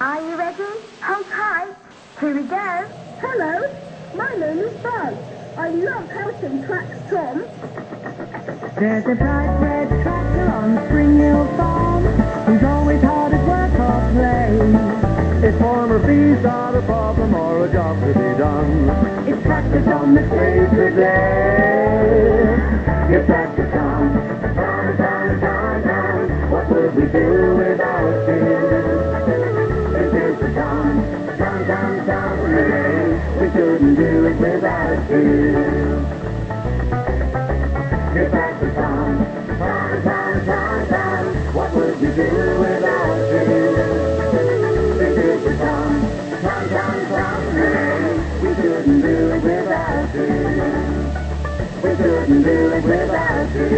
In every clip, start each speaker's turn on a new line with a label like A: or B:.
A: Are you ready? Hold tight. Here we go.
B: Hello, my name is Buzz. I love helping Tractor Tom.
C: There's a bright red tractor on Spring Hill Farm who's always hard at work or play.
D: If farmer Fi's got a problem or a job to be done,
C: It's Tractor on the
D: save
C: street
D: the day.
C: Get back to town, town, town, town, town. What would we do without Get back to. What would we do without you? Town, town. Hey, we couldn't do it without you. We couldn't do it without you.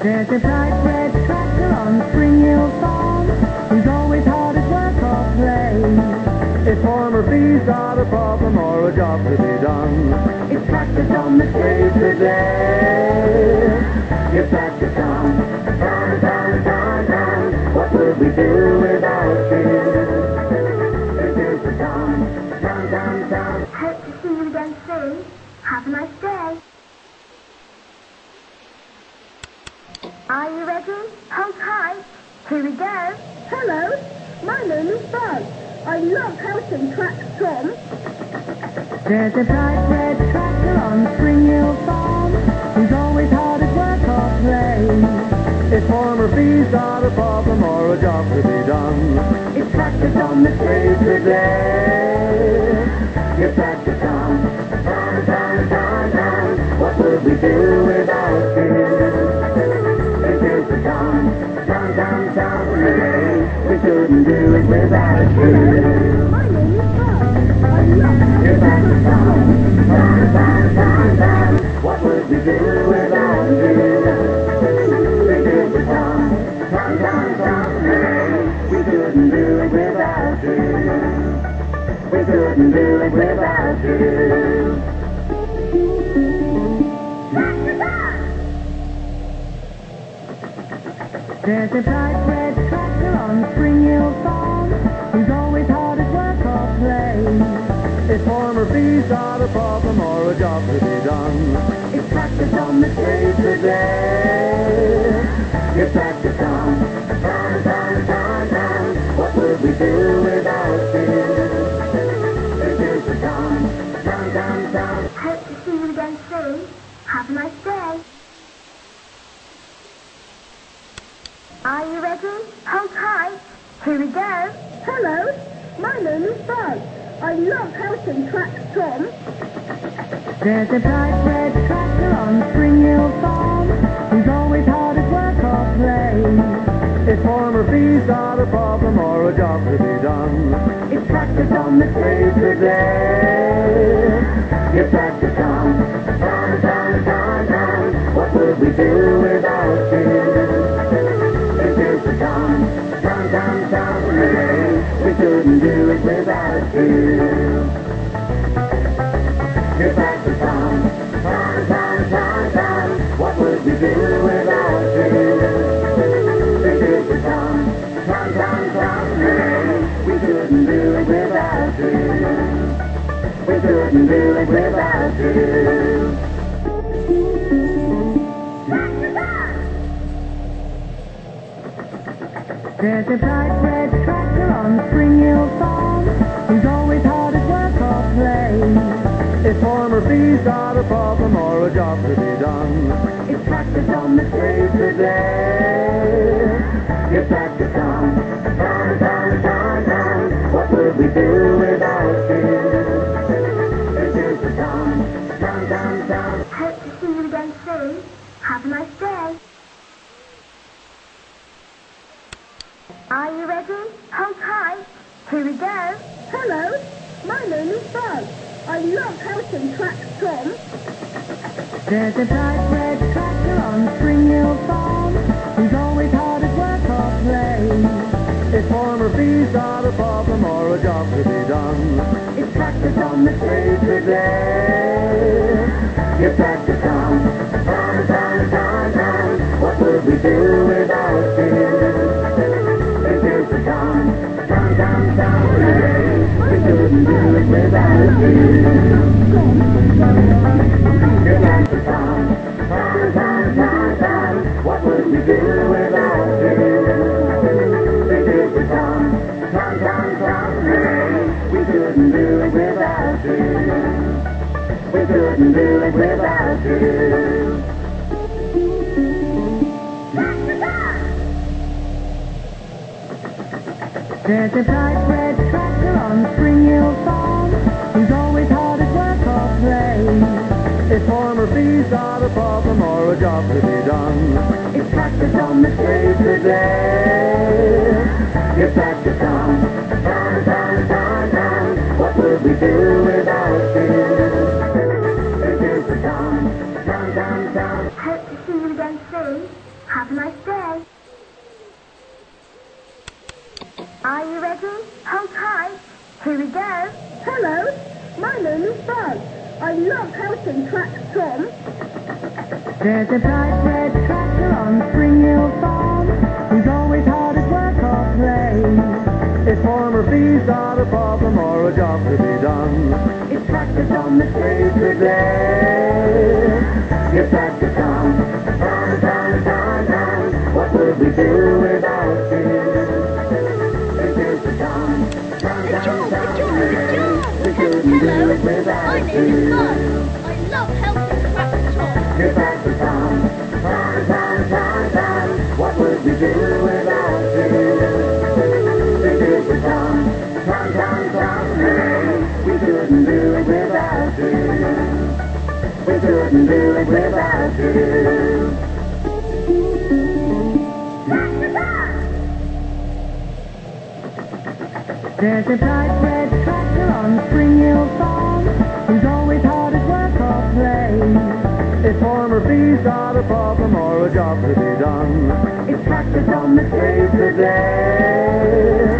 C: There's a bright red tractor on Spring Hill Farm play.
D: If farmer Fi's got a problem or a job to be done,
C: It's tractors on the
D: save
C: street
D: the day.
C: Get back to town, town, town, town, town. What would we do without you?
A: Hope to see you again soon. Have a nice day. Are you ready? Hold tight. Here we go.
B: Hello, my name is Buzz. I love helping Tractor Tom.
C: There's a bright red tractor on Spring Hill Farm who's always hard at work or play.
D: If farmer Fi's got a problem or a job to be done,
C: It's tractors on the
D: save
C: street
D: the day.
C: Get back to town, town, town, town, town. What would we do without There's a bright red tractor on Spring Hill Farm who's always hard at work or play.
D: If farmer Fi's got a problem or a job to be done,
C: It's tractors on the
D: the
C: street.
D: day.
C: Back to town, town, town, town, town. What would we do without you? There's a bright red tractor on Spring Hill Farm who's always hard at work or play.
D: If farmer Fi's got a problem or a job to be done,
C: It's tractors on the
D: save the
C: street.
D: day.
C: Get back to town, town, town, town, town. What would we do without you? This is the town, town, town, town. We couldn't do it without you. There's a bright red tractor on Spring Hill Farm play.
D: If farmer Fi's got a problem or a job to be done,
C: It's practice on the
D: save the
C: street.
D: day.
C: Get back to town, town, town, town, town. What would we do without you? This is the town, town, town, town.
A: Hope to see you again soon. Have a nice day. Are you ready? Hold tight. Here we go.
B: Hello, my name is Buzz. I love helping Tractor Tom.
C: There's a bright red tractor on Spring Hill Farm who's always hard at work or play.
D: If farmer Fi's got a problem or a job to be done,
C: It's tractors on the
D: save the
C: street.
D: day.
C: Couldn't do it without you.
E: There's a bright red
D: got a problem or a job to be done,
E: It's tractors on the
C: Save the day. Get back to town, town, town, town, town. What would we do without you? Is the town, town, town, town.
A: Hope to see you again soon. Have a nice day. Are you ready? Hold tight. Here we go.
B: Hello, my name is Buzz. I love helping Tractor Tom.
E: There's a bright red tractor on Spring Hill Farm who's always hard at work or play.
D: if farmer Fi's got a problem or a job to be done,
E: It's tractors on the
C: Save the day. Town. What would we do without
F: I love helping.
C: Get back to. What would we do without you? We couldn't do it without you. We couldn't do it without you.
E: There's a bright red tractor on Spring Hill Farm
D: if farmer Fi's got a problem or a job to be done,
E: It's practice on the
C: Save the day.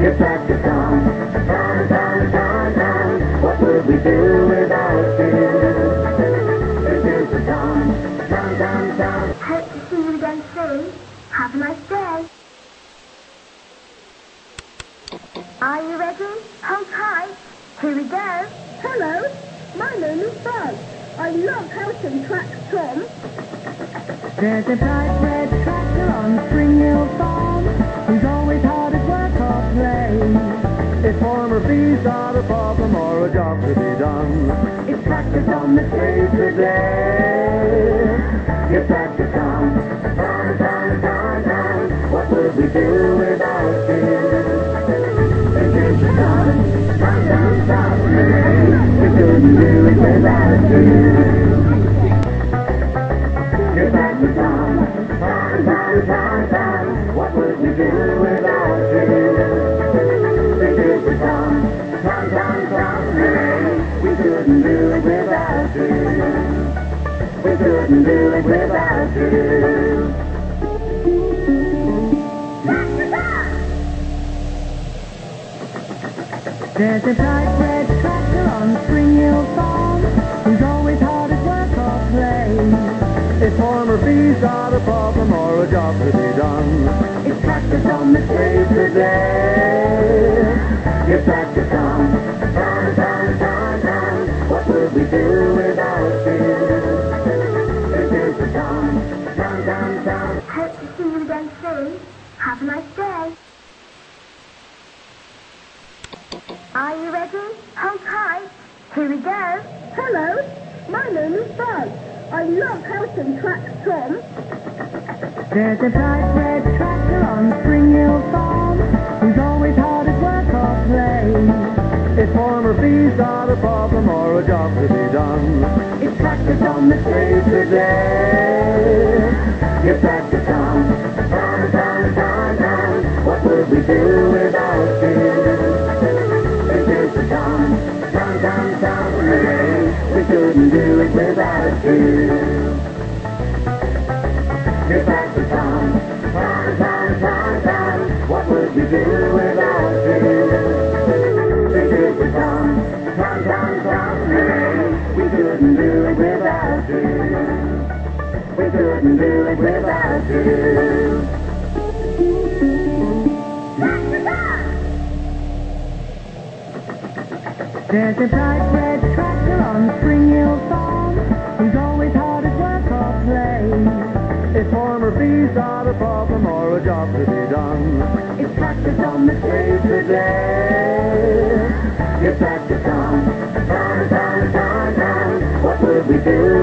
C: Get back to town, town, town, town, town. What would we do without you? This is the town, town, town, town.
A: Hope to see you again soon. Have a nice day. Are you ready? Hold tight. Here we go.
B: Hello, my name is Buzz. I love helping Tractor Tom.
E: There's a bright red tractor on Spring Hill Farm who's always hard at work or play.
D: if farmer Fi's got a problem or a job to be done,
E: It's tractors on the
C: Save the day. Get back to town, town, town, town, town. What would we do without couldn't do it without you.
E: There's a bright red tractor on Spring Hill Farm who's always hard at work or play.
D: if farmer Fi's got a problem or a job to be done,
E: It's tractors on the
C: Save the day. Get back to town, town, town, town, town. What would we do without you? This is the town, town, town, town.
A: Hope to see you again soon. Have a nice day. Are you ready? Hold tight. Here we go.
B: Hello, my name is Buzz. I love helping Tractor Tom.
E: There's a bright red tractor on Spring Hill Farm who's always hard at work or play.
D: if farmer Fi's got a problem or a job to be done,
E: It's tractors on the
C: day. Get back to town, town, town, town, town. What would we do without
E: There's a bright red tractor on Spring Hill Farm He's always hard at work or play.
D: Farmer B's got a problem or a job to be done,
E: It's tractors on the street
C: today. If tractor Tom, Tom, Tom, Tom, Tom, what would we do